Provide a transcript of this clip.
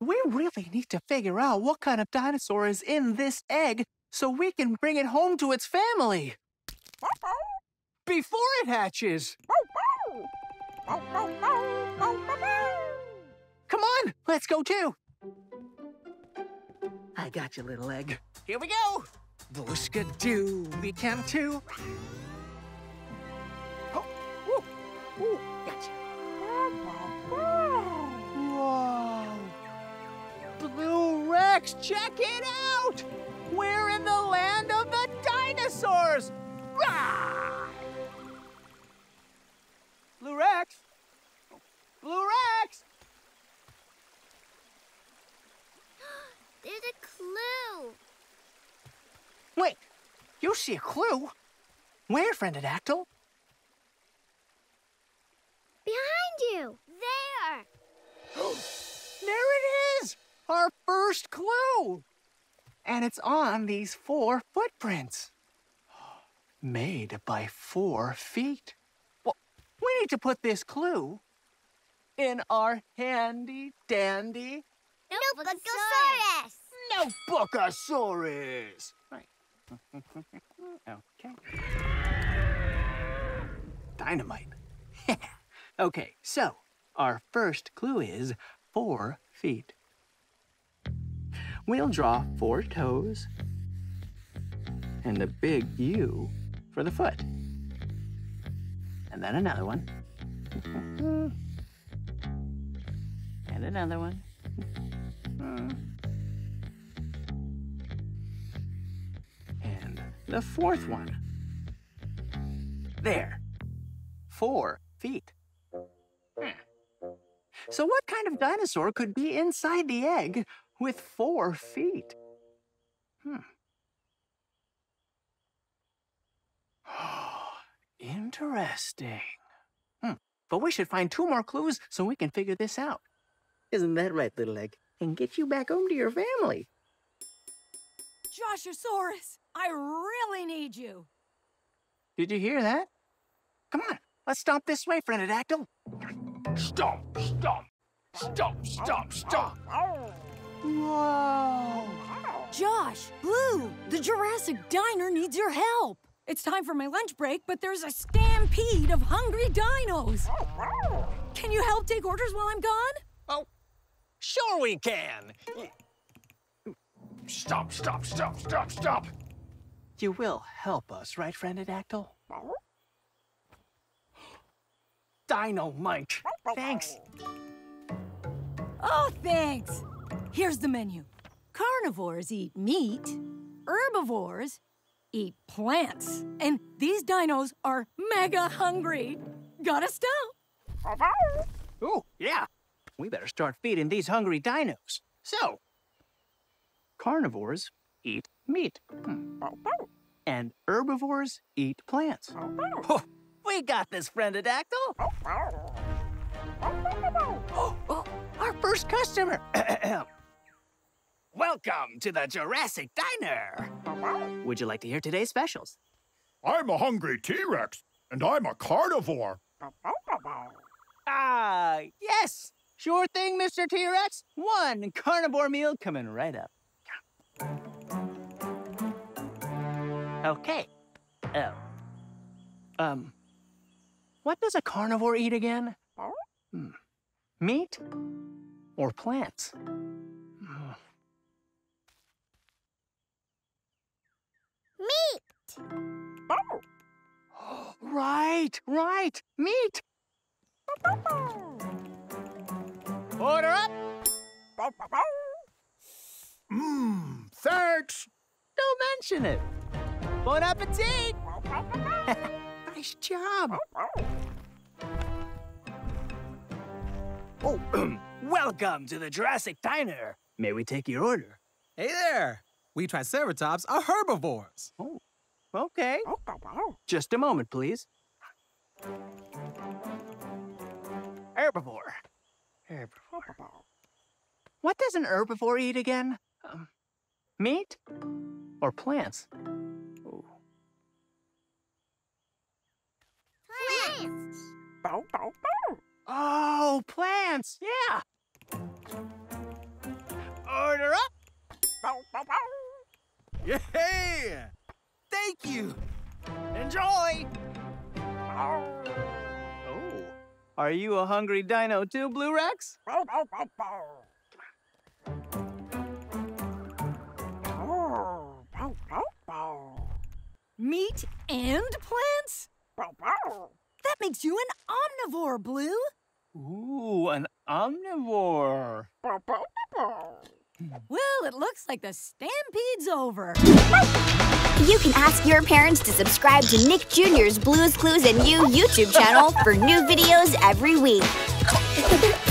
We really need to figure out what kind of dinosaur is in this egg so we can bring it home to its family. Before it hatches. Come on, let's go too. I got you, little egg. Here we go. Blue skidoo, we can too. Oh, ooh, ooh, gotcha. Rex, check it out! We're in the land of the dinosaurs! Rah! Blue Rex? Blue Rex! There's a clue. Wait, you see a clue? Where, Friendadactyl? Behind you. There. There it is! Our first clue! And it's on these four footprints. Made by four feet. Well, we need to put this clue in our handy dandy Notebookosaurus. Notebookosaurus! Right. okay. Dynamite. okay, so our first clue is four feet. We'll draw four toes and a big U for the foot. And then another one. and another one. And the fourth one. There. Four feet. So, what kind of dinosaur could be inside the egg with four feet? Hmm. Interesting. Hmm. But we should find two more clues so we can figure this out. Isn't that right, little egg? And get you back home to your family. Joshosaurus, I really need you. Did you hear that? Come on, let's stomp this way, Friendadactyl. Stomp, stomp, stomp, stomp, stomp. Whoa! Josh, Blue, the Jurassic Diner needs your help. It's time for my lunch break, but there's a stampede of hungry dinos. Can you help take orders while I'm gone? Oh, sure we can. Stop, stop, stop, stop, stop. You will help us, right, Friendadactyl? Dynamite. Thanks. Oh, thanks. Here's the menu. Carnivores eat meat, herbivores eat plants, and these dinos are mega hungry. Gotta stop. Oh, yeah. We better start feeding these hungry dinos. So, carnivores eat meat. Hmm. And herbivores eat plants. Oh, we got this, Friendadactyl. Oh, oh, our first customer. Welcome to the Jurassic Diner. Would you like to hear today's specials? I'm a hungry T-Rex, and I'm a carnivore. Ah, yes. Sure thing, Mr. T-Rex. One carnivore meal coming right up. Okay. Oh. Um, what does a carnivore eat again? Hmm. Meat or plants? Meat. Right, right. Meat. Order up. Mmm, thanks. Don't mention it. Bon appetit. nice job. Oh, welcome to the Jurassic Diner. May we take your order? Hey there! We Triceratops are herbivores. Oh, okay. Just a moment, please. Herbivore. Herbivore. What does an herbivore eat again? Um, meat or plants? Ooh. Plants. Oh, plants! Yeah! Yeah! Thank you! Enjoy! Oh, are you a hungry dino too, Blue Rex? Meat and plants? That makes you an omnivore, Blue. Ooh, an omnivore. Well, it looks like the stampede's over. You can ask your parents to subscribe to Nick Jr.'s Blues Clues and You YouTube channel for new videos every week.